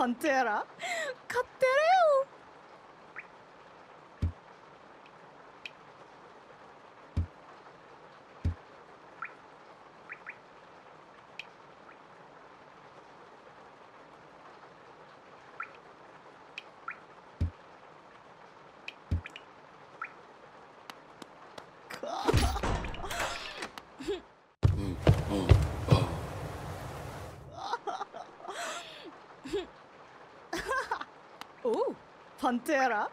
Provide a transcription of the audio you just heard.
판 Pantera.